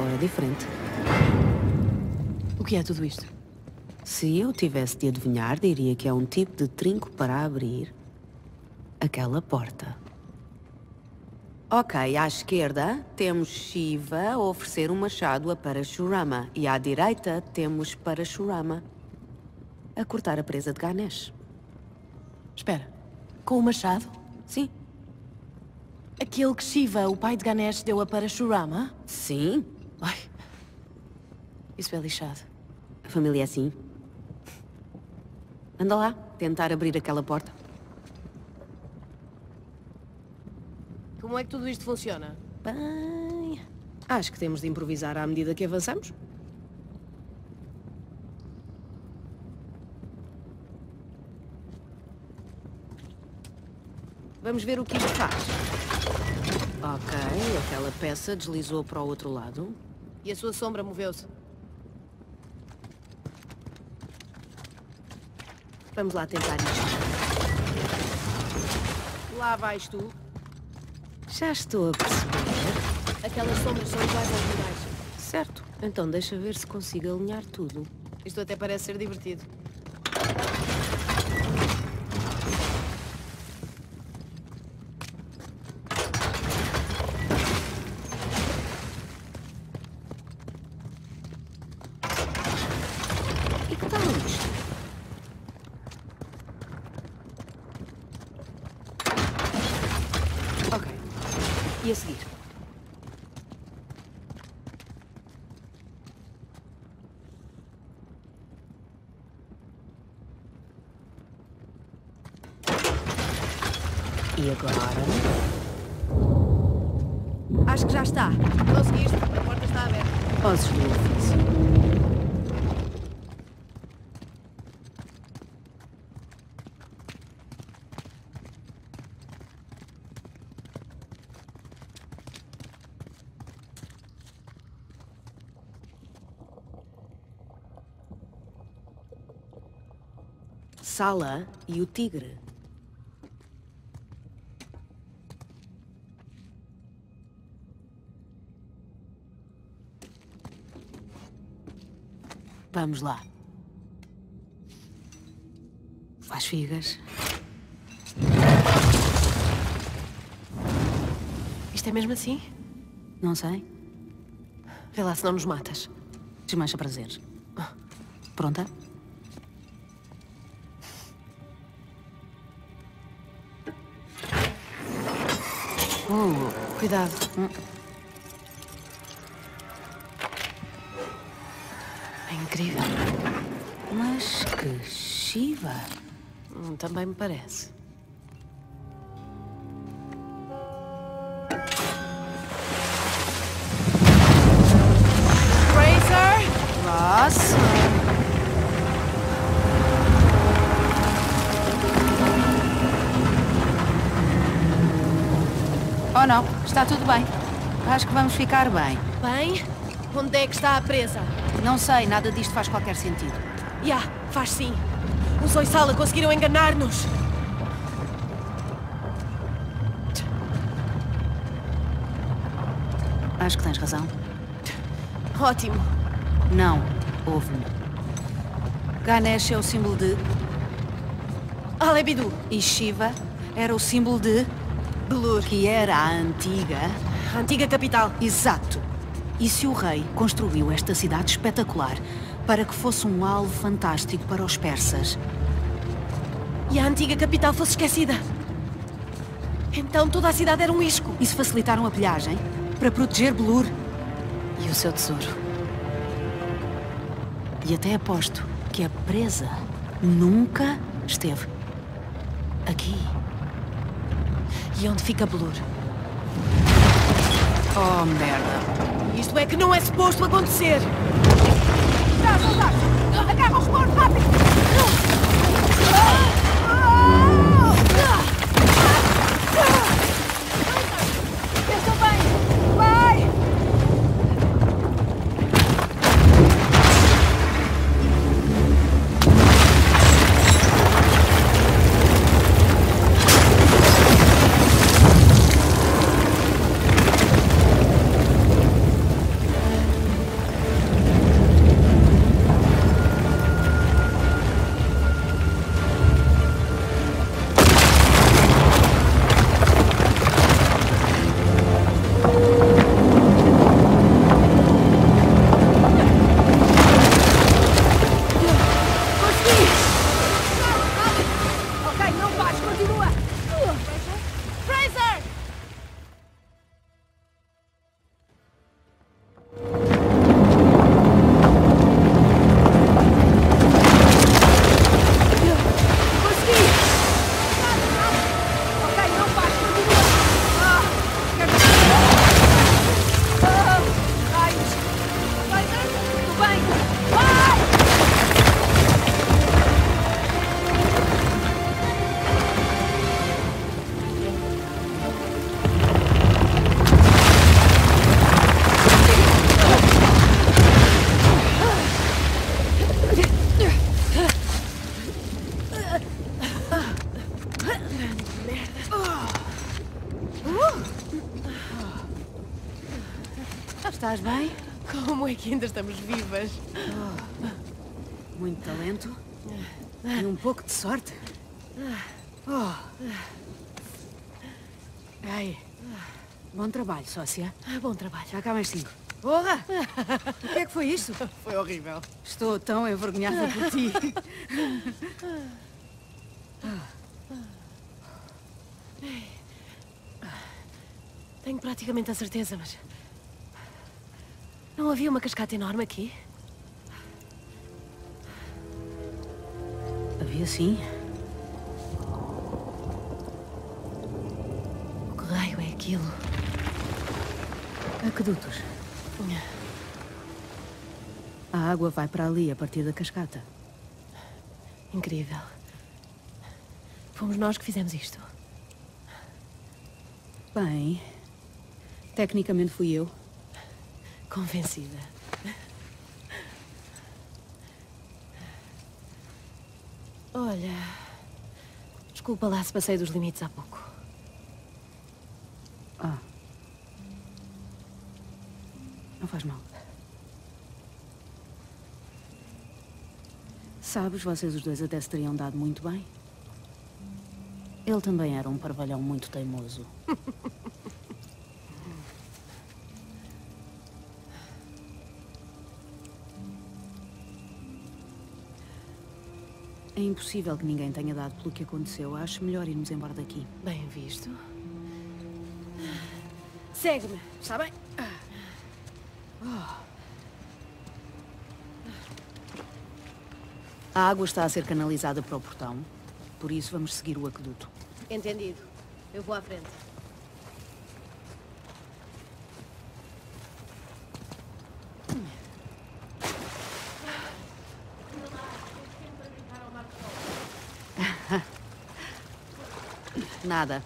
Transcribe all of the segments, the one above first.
Hora diferente. O que é tudo isto? Se eu tivesse de adivinhar, diria que é um tipo de trinco para abrir aquela porta. Ok, à esquerda temos Shiva a oferecer um machado a Parashurama e à direita temos Parashurama a cortar a presa de Ganesh. Espera. Com o machado? Sim. Aquele que Shiva, o pai de Ganesh, deu a Parashurama? Sim. Ai. Isso é lixado. A família é assim. Anda lá, tentar abrir aquela porta. Como é que tudo isto funciona? Bem... Acho que temos de improvisar à medida que avançamos. Vamos ver o que isto faz. Ok, aquela peça deslizou para o outro lado. E a sua sombra moveu-se? Vamos lá tentar isto. Lá vais tu. Já estou a perceber. Aquelas sombras são iguais aos. Certo. Então deixa ver se consigo alinhar tudo. Isto até parece ser divertido. E que tal isto? Ok. E a seguir? E agora? Acho que já está. Conseguiste? A porta está aberta. Ossos do ofício. Sala e o tigre. Vamos lá. Faz figas. Isto é mesmo assim? Não sei. Vê lá se não nos matas. Desmancha prazeres. Pronta? Uh, cuidado. É incrível. Mas que Shiva. Hum, também me parece. Está tudo bem. Acho que vamos ficar bem. Bem, onde é que está a presa? Não sei, nada disto faz qualquer sentido. Ya, faz sim. Os Oisala conseguiram enganar-nos. Acho que tens razão. Ótimo. Não, ouve-me. Ganesh é o símbolo de... Alebidu, E Shiva era o símbolo de... Belur, Que era a antiga... a antiga capital. Exato. E se o rei construiu esta cidade espetacular para que fosse um alvo fantástico para os persas, E a antiga capital fosse esquecida. Então toda a cidade era um isco. e se facilitaram a pilhagem para proteger Belur, E o seu tesouro? e até aposto que a presa nunca esteve aqui. E onde fica Blur? Oh, merda. Isto é que não é suposto acontecer. Está soldados! soltar! Agarra os cornos, rápido! Não! Ah! Que ainda estamos vivas? Muito talento. E um pouco de sorte. Oh. Ai. Bom trabalho, sócia. Ah, bom trabalho. Já cá mais cinco. Porra! O que é que foi isso? Foi horrível. Estou tão envergonhada por ti. Tenho praticamente a certeza, mas... Não havia uma cascata enorme aqui? Havia sim. O que raio é aquilo? Aquedutos. A água vai para ali a partir da cascata. Incrível. Fomos nós que fizemos isto. Bem, tecnicamente fui eu. Convencida. Olha... Desculpa lá se passei dos limites há pouco. Ah. Não faz mal. Sabes, vocês os dois até se teriam dado muito bem. Ele também era um parvalhão muito teimoso. impossível que ninguém tenha dado pelo que aconteceu. Acho melhor irmos embora daqui. Bem visto. Segue-me, está bem? A água está a ser canalizada para o portão, por isso vamos seguir o aqueduto. Entendido. Eu vou à frente. Nada.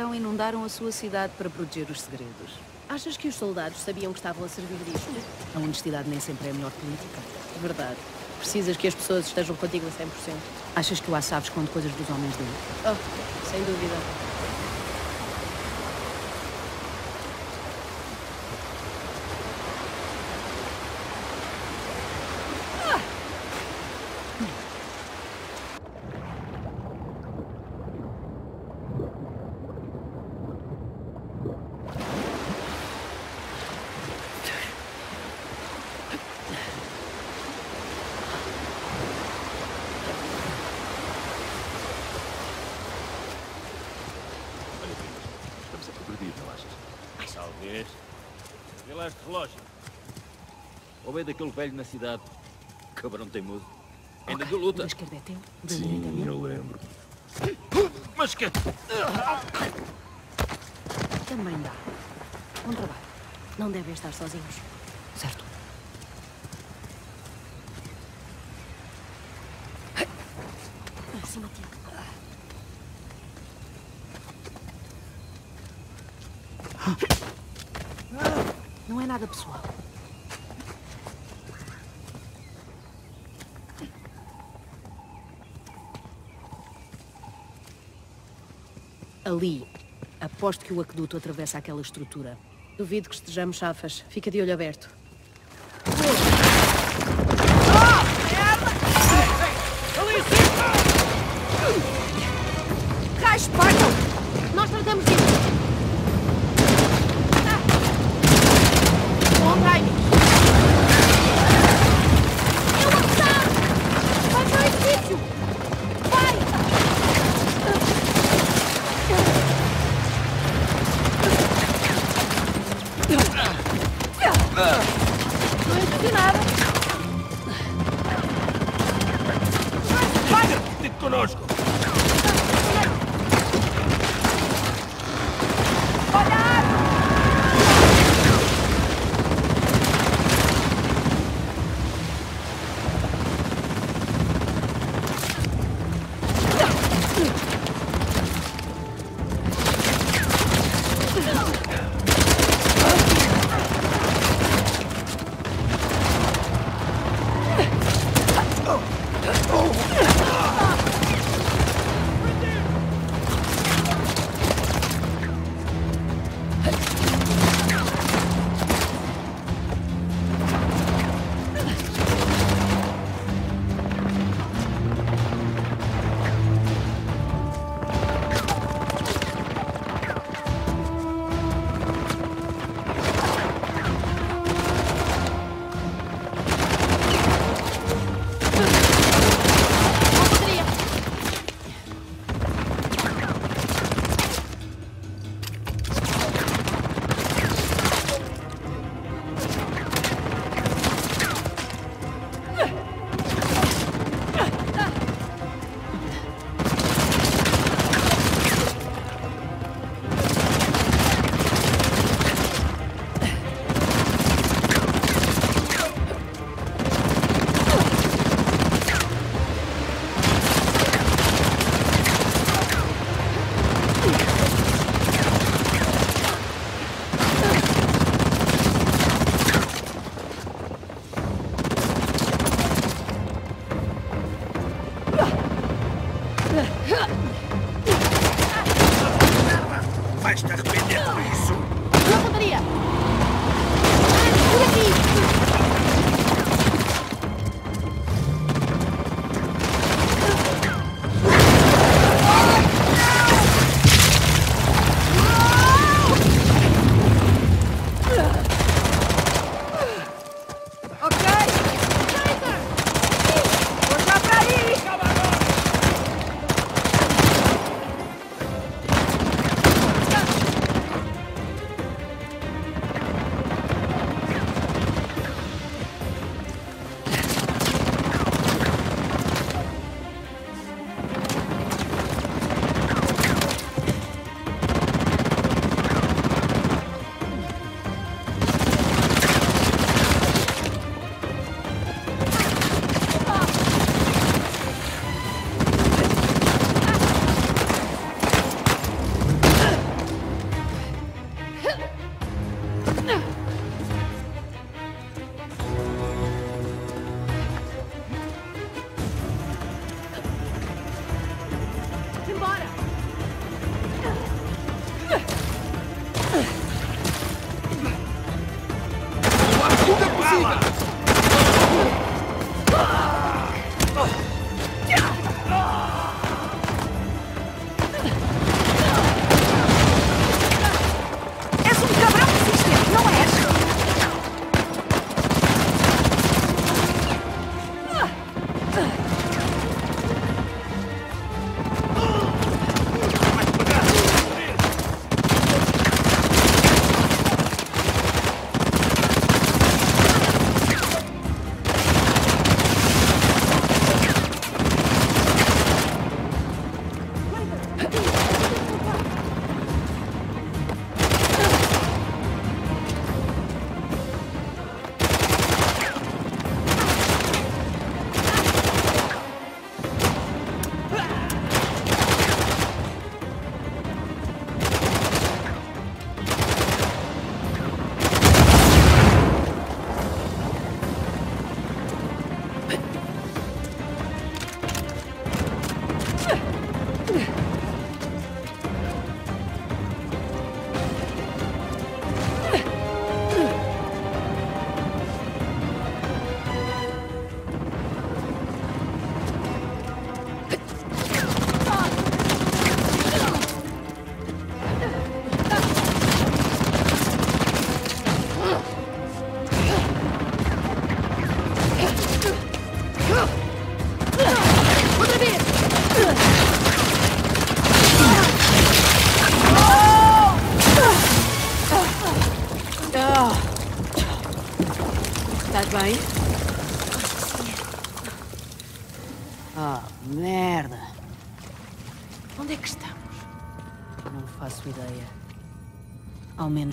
Então inundaram a sua cidade para proteger os segredos. Achas que os soldados sabiam que estavam a servir disto? A honestidade nem sempre é a melhor política. Verdade. Precisas que as pessoas estejam contigo a 100%. Achas que o Assab esconde coisas dos homens dele? Oh, sem dúvida. Ou é daquele velho na cidade. Cabrão teimoso. Ainda Ok, de luta. Da esquerda é teu, da direita é meu. eu lembro. Mas que... Também dá. Bom trabalho. Não devem estar sozinhos. Certo. Acima de ti. Não é nada pessoal. Ali. Aposto que o aqueduto atravessa aquela estrutura. Duvido que estejamos chafas. Fica de olho aberto.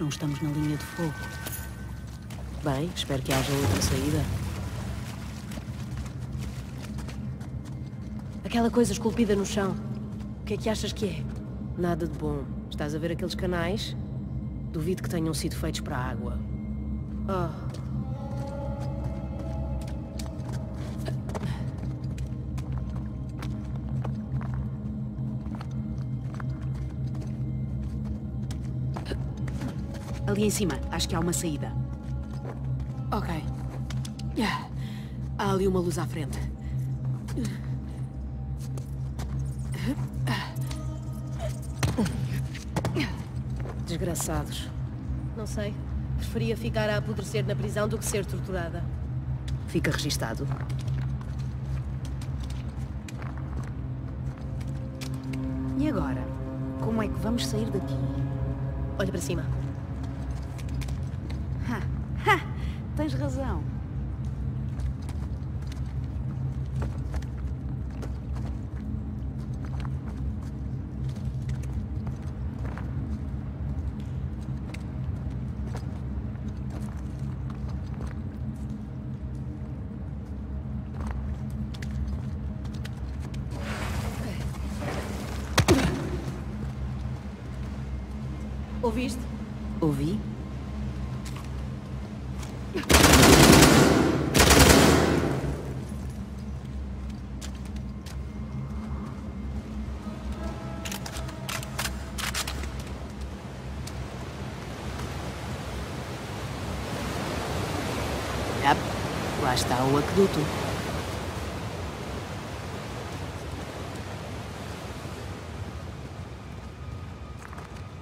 Não estamos na linha de fogo. Bem, espero que haja outra saída. Aquela coisa esculpida no chão. O que é que achas que é? Nada de bom. Estás a ver aqueles canais? Duvido que tenham sido feitos para a água. Oh, Ali em cima, acho que há uma saída. Ok. Há ali uma luz à frente. Desgraçados. não sei. Preferia ficar a apodrecer na prisão do que ser torturada. Fica registado. E agora? Como é que vamos sair daqui? Olha para cima. Tens razão. Ouviste? Ouvi? Yep, lá está o aqueduto.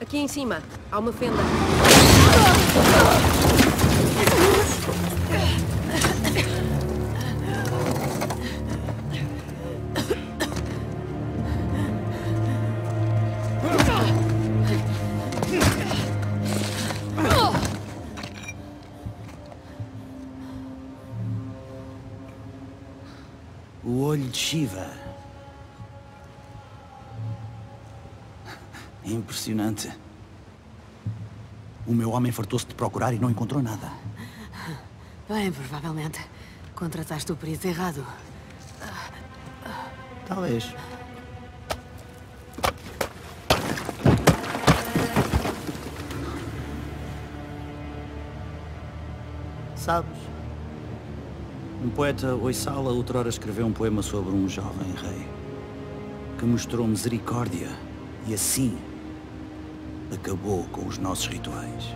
Aqui em cima. Há uma fenda. O olho de Shiva. Impressionante. O meu homem fartou-se de procurar e não encontrou nada. Bem, provavelmente. Contrataste o perito errado. Talvez. Sabes? Um poeta Oissala outrora escreveu um poema sobre um jovem rei que mostrou misericórdia e assim acabou com os nossos rituais.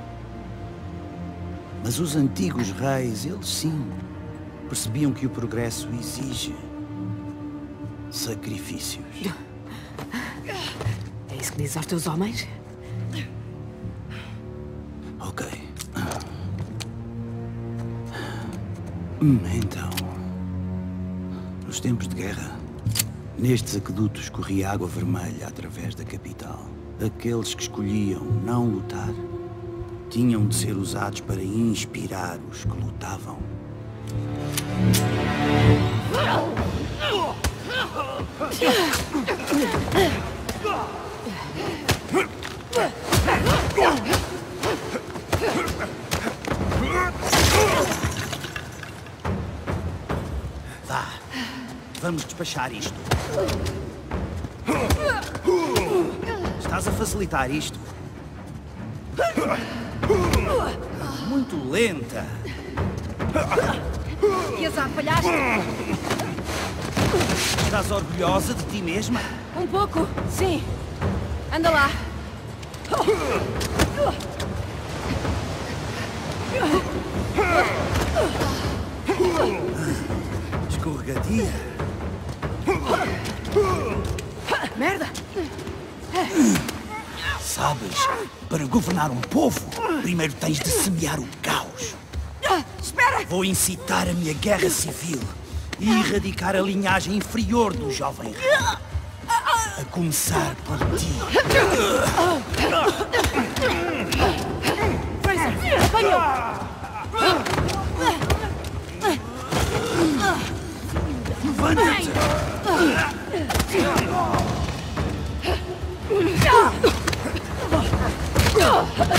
Mas os antigos reis, eles sim, percebiam que o progresso exige sacrifícios. É isso que dizes aos teus homens? Ok. Hum, Então, nos tempos de guerra, nestes aquedutos corria água vermelha através da capital. Aqueles que escolhiam não lutar tinham de ser usados para inspirar os que lutavam. Vá, vamos despachar isto. Estás a facilitar isto? Muito lenta. E azar, falhaste? Estás orgulhosa de ti mesma? Um pouco, sim. Anda lá. Escorregadia. Merda! Sabes, para governar um povo, primeiro tens de semear o caos. Espera! Vou incitar a minha guerra civil e erradicar a linhagem inferior do jovem rei. A começar por ti. Fraser! Levanta-te!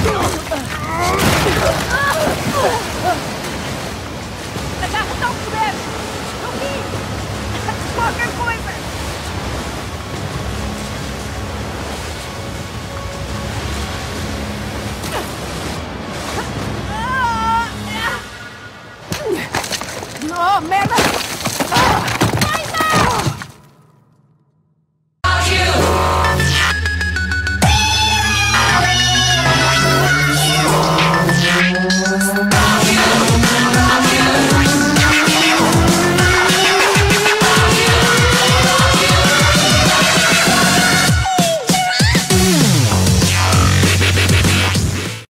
Oh!